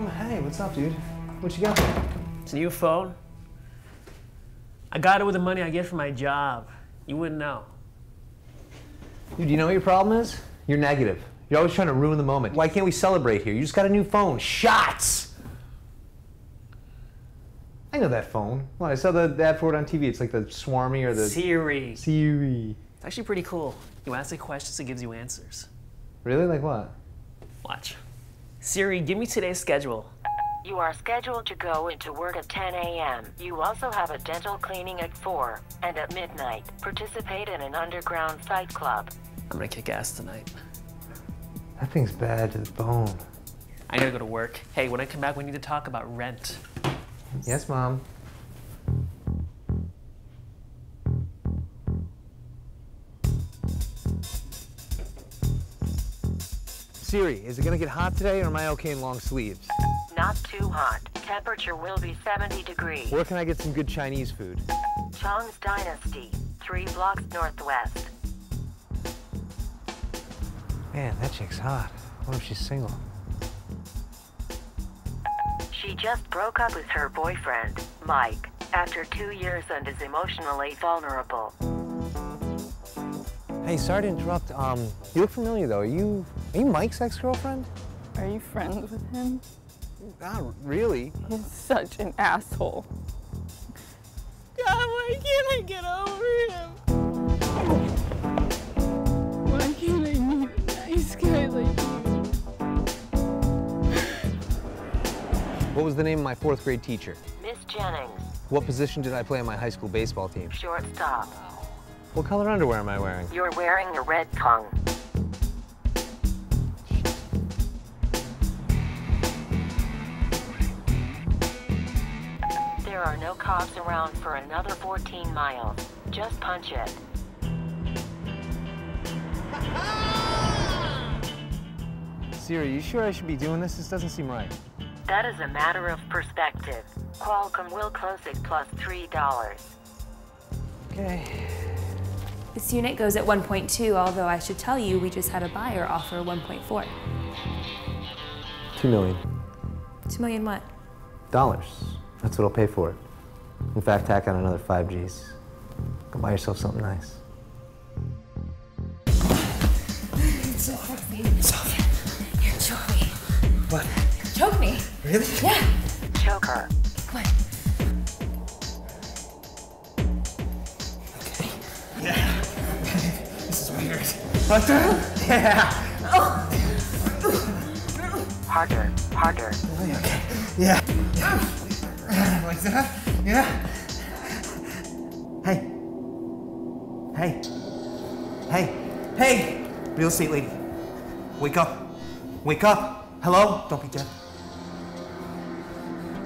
Oh, what's up, dude? What you got there? It's a new phone. I got it with the money I get from my job. You wouldn't know. Dude, you know what your problem is? You're negative. You're always trying to ruin the moment. Why can't we celebrate here? You just got a new phone. Shots! I know that phone. Well, I saw the ad for it on TV. It's like the Swarmy or the Siri. Siri. It's actually pretty cool. You ask it questions, it gives you answers. Really? Like what? Watch. Siri, give me today's schedule. You are scheduled to go into work at 10 a.m. You also have a dental cleaning at 4. And at midnight, participate in an underground fight club. I'm gonna kick ass tonight. That thing's bad to the bone. I gotta go to work. Hey, when I come back, we need to talk about rent. Yes, Mom. Siri, is it gonna get hot today or am I okay in long sleeves? Not too hot. Temperature will be 70 degrees. Where can I get some good Chinese food? Chong's Dynasty, 3 blocks northwest. Man, that chick's hot. What if she's single? She just broke up with her boyfriend, Mike, after two years and is emotionally vulnerable. Hey, sorry to interrupt. Um, you look familiar though. Are you are you Mike's ex-girlfriend? Are you friends with him? Not really. He's such an asshole. God, why can't I get over him? Why can't I meet a nice guy like you? What was the name of my fourth grade teacher? Miss Jennings, What position did I play on my high school baseball team? shortstop. What color underwear am I wearing? You're wearing a red tongue. There are no cops around for another 14 miles. Just punch it. Siri, you sure I should be doing this? This doesn't seem right. That is a matter of perspective. Qualcomm will close it plus $3. Okay. This unit goes at 1.2, although I should tell you we just had a buyer offer 1.4. Two million. 2 million what? Dollars. That's what I'll pay for it. In fact, tack on another five G's. Go buy yourself something nice. Here, choke me. What? Choke me. Really? Yeah. Choke her. What? Yeah. This is weird. What the hell? Yeah. Harder, harder. Oh, okay. Yeah. Like that? Yeah. Hey. Hey. Hey. Hey. Real estate lady. Wake up. Wake up. Hello? Don't be dead.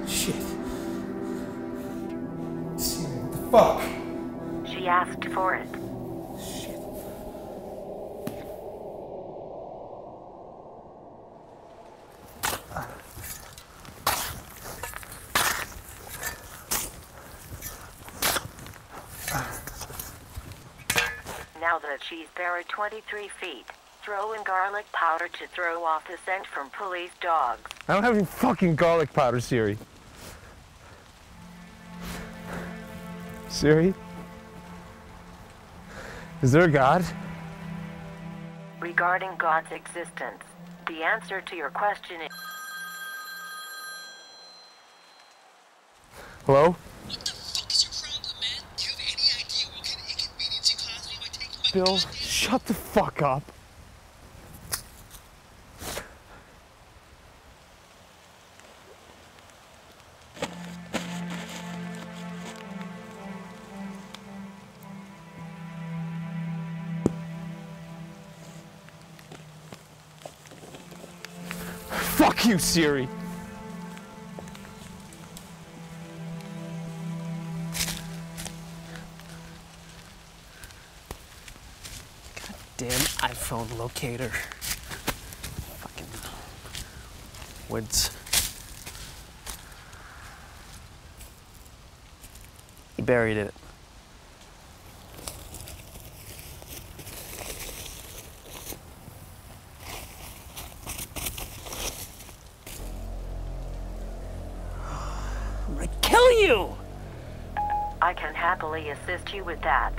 Shit. What the fuck? She asked for it. Now that she's buried 23 feet, throw in garlic powder to throw off the scent from police dogs. I don't have any fucking garlic powder, Siri. Siri? Is there a God? Regarding God's existence, the answer to your question is Hello? What the fuck is your problem, man? Do you have any idea what kind of inconvenience you caused me by taking my Bill, shut the fuck up. Fuck you, Siri. Damn iPhone locator. Fucking woods. He buried it. I'm gonna kill you! I can happily assist you with that.